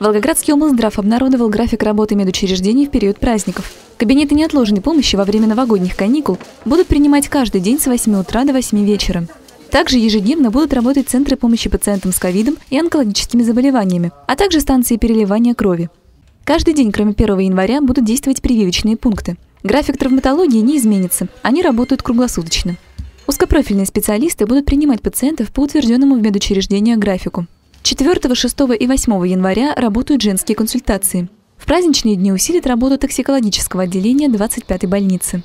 Волгоградский облздрав обнародовал график работы медучреждений в период праздников. Кабинеты неотложной помощи во время новогодних каникул будут принимать каждый день с 8 утра до 8 вечера. Также ежедневно будут работать центры помощи пациентам с ковидом и онкологическими заболеваниями, а также станции переливания крови. Каждый день, кроме 1 января, будут действовать прививочные пункты. График травматологии не изменится, они работают круглосуточно. Узкопрофильные специалисты будут принимать пациентов по утвержденному в медучреждении графику. 4, 6 и 8 января работают женские консультации. В праздничные дни усилит работу токсикологического отделения 25-й больницы.